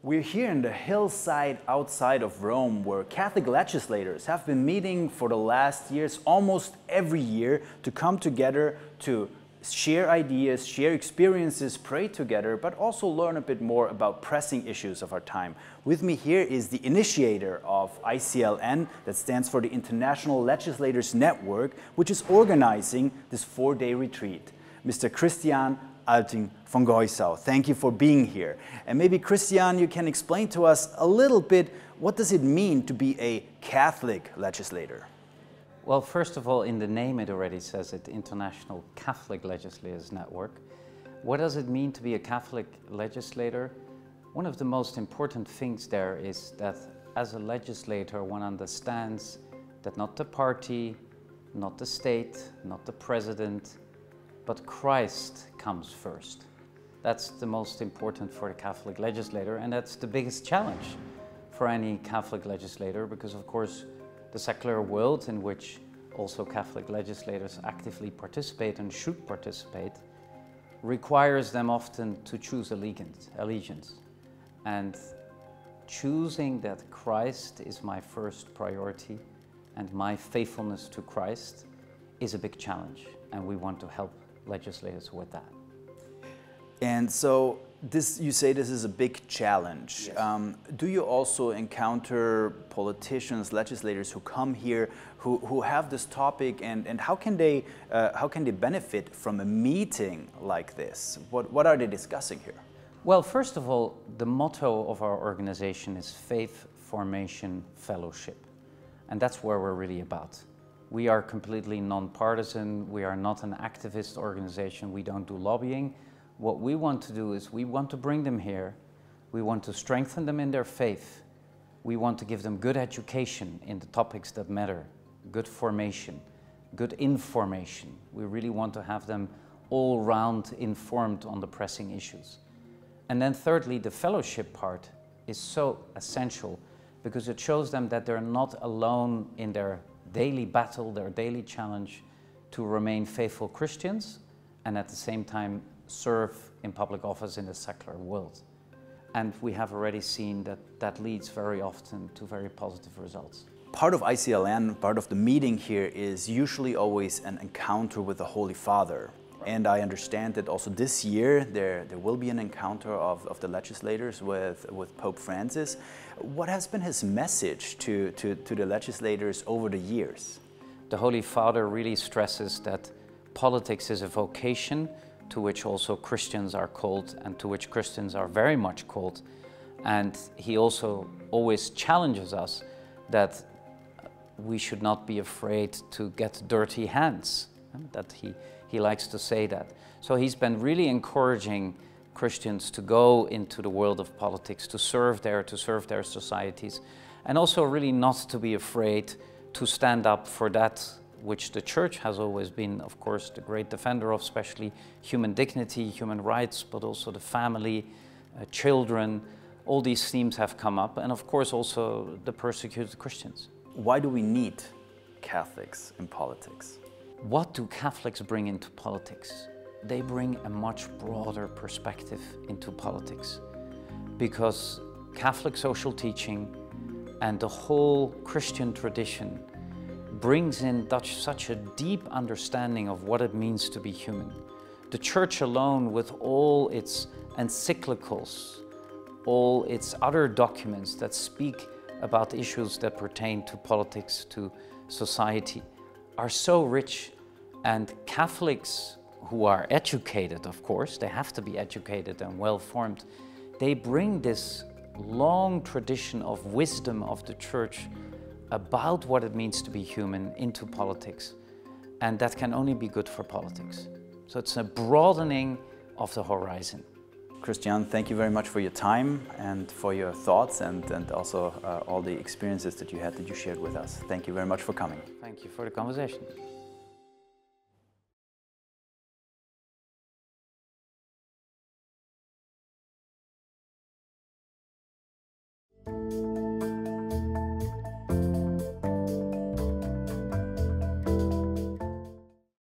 We're here in the hillside outside of Rome where Catholic legislators have been meeting for the last years, almost every year, to come together to share ideas, share experiences, pray together, but also learn a bit more about pressing issues of our time. With me here is the initiator of ICLN, that stands for the International Legislators Network, which is organizing this four day retreat. Mr. Christiaan Alting von Geusau, thank you for being here. And maybe, Christiaan, you can explain to us a little bit what does it mean to be a Catholic legislator? Well, first of all, in the name it already says it, International Catholic Legislators Network. What does it mean to be a Catholic legislator? One of the most important things there is that as a legislator, one understands that not the party, not the state, not the president, but Christ comes first. That's the most important for a Catholic legislator, and that's the biggest challenge for any Catholic legislator because, of course, the secular world in which also Catholic legislators actively participate and should participate requires them often to choose allegiance. allegiance. And choosing that Christ is my first priority and my faithfulness to Christ is a big challenge, and we want to help legislators with that. And so this, you say this is a big challenge. Yes. Um, do you also encounter politicians, legislators who come here who, who have this topic, and, and how can they uh, how can they benefit from a meeting like this? What what are they discussing here? Well, first of all, the motto of our organization is Faith Formation Fellowship, and that's where we're really about. We are completely nonpartisan. We are not an activist organization. We don't do lobbying what we want to do is we want to bring them here. We want to strengthen them in their faith. We want to give them good education in the topics that matter, good formation, good information. We really want to have them all round informed on the pressing issues. And then thirdly, the fellowship part is so essential because it shows them that they're not alone in their daily battle, their daily challenge to remain faithful Christians and at the same time serve in public office in the secular world. And we have already seen that that leads very often to very positive results. Part of ICLN, part of the meeting here is usually always an encounter with the Holy Father. And I understand that also this year there, there will be an encounter of, of the legislators with, with Pope Francis. What has been his message to, to, to the legislators over the years? The Holy Father really stresses that politics is a vocation to which also Christians are called and to which Christians are very much called. And he also always challenges us that we should not be afraid to get dirty hands, eh, that he, he likes to say that. So he's been really encouraging Christians to go into the world of politics, to serve there, to serve their societies, and also really not to be afraid to stand up for that which the church has always been, of course, the great defender of, especially human dignity, human rights, but also the family, uh, children. All these themes have come up, and of course, also the persecuted Christians. Why do we need Catholics in politics? What do Catholics bring into politics? They bring a much broader perspective into politics because Catholic social teaching and the whole Christian tradition brings in such a deep understanding of what it means to be human. The Church alone, with all its encyclicals, all its other documents that speak about issues that pertain to politics, to society, are so rich. And Catholics who are educated, of course, they have to be educated and well formed, they bring this long tradition of wisdom of the Church about what it means to be human into politics. And that can only be good for politics. So it's a broadening of the horizon. Christiaan, thank you very much for your time and for your thoughts and, and also uh, all the experiences that you had that you shared with us. Thank you very much for coming. Thank you for the conversation.